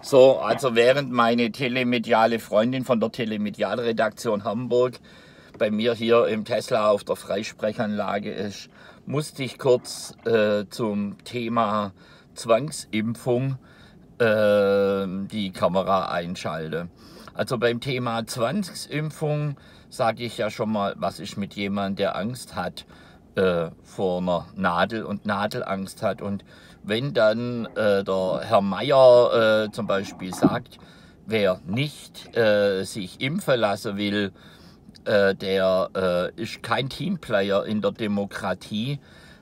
So, also während meine telemediale Freundin von der Telemedialredaktion Hamburg bei mir hier im Tesla auf der Freisprechanlage ist, musste ich kurz äh, zum Thema Zwangsimpfung äh, die Kamera einschalten. Also beim Thema Zwangsimpfung sage ich ja schon mal, was ist mit jemandem, der Angst hat äh, vor einer Nadel und Nadelangst hat. Und wenn dann äh, der Herr Meier äh, zum Beispiel sagt, wer nicht äh, sich impfen lassen will, äh, der äh, ist kein Teamplayer in der Demokratie.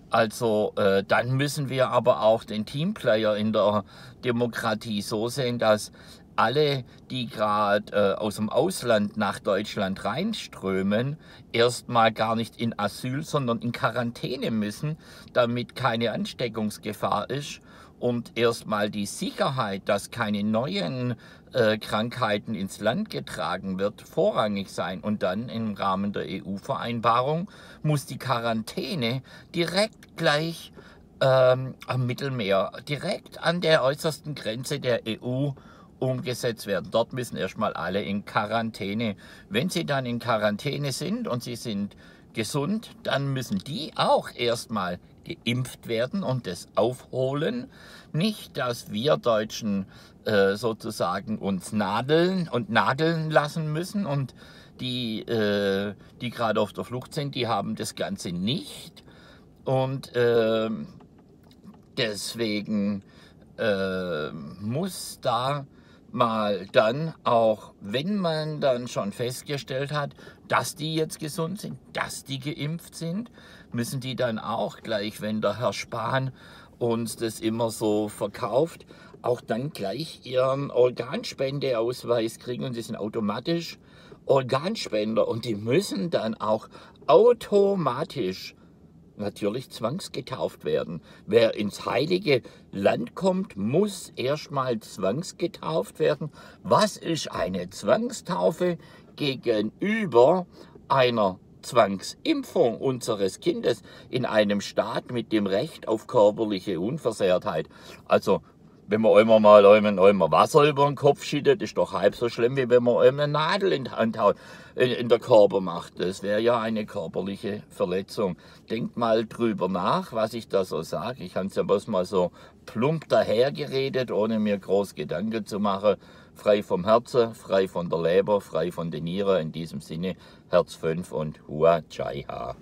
Also dann müssen wir aber auch den Teamplayer in der Demokratie so sehen, dass alle, die gerade äh, aus dem Ausland nach Deutschland reinströmen, erstmal gar nicht in Asyl, sondern in Quarantäne müssen, damit keine Ansteckungsgefahr ist und erstmal die Sicherheit, dass keine neuen äh, Krankheiten ins Land getragen wird, vorrangig sein. Und dann im Rahmen der EU-Vereinbarung muss die Quarantäne direkt gleich ähm, am Mittelmeer, direkt an der äußersten Grenze der EU umgesetzt werden. Dort müssen erstmal alle in Quarantäne. Wenn sie dann in Quarantäne sind und sie sind gesund, dann müssen die auch erstmal geimpft werden und das aufholen. Nicht, dass wir Deutschen äh, sozusagen uns nadeln und nadeln lassen müssen und die, äh, die gerade auf der Flucht sind, die haben das Ganze nicht. Und äh, deswegen muss da mal dann auch, wenn man dann schon festgestellt hat, dass die jetzt gesund sind, dass die geimpft sind, müssen die dann auch gleich, wenn der Herr Spahn uns das immer so verkauft, auch dann gleich ihren Organspendeausweis kriegen und die sind automatisch Organspender. Und die müssen dann auch automatisch natürlich zwangsgetauft werden. Wer ins heilige Land kommt, muss erstmal zwangsgetauft werden. Was ist eine Zwangstaufe gegenüber einer Zwangsimpfung unseres Kindes in einem Staat mit dem Recht auf körperliche Unversehrtheit? Also wenn man einmal mal einmal Wasser über den Kopf schüttet, ist doch halb so schlimm, wie wenn man eine Nadel in, in, in der Körper macht. Das wäre ja eine körperliche Verletzung. Denkt mal drüber nach, was ich da so sage. Ich habe es ja bloß mal so plump dahergeredet, ohne mir groß Gedanken zu machen. Frei vom Herzen, frei von der Leber, frei von den Nieren. In diesem Sinne, Herz 5 und Hua Chai Ha.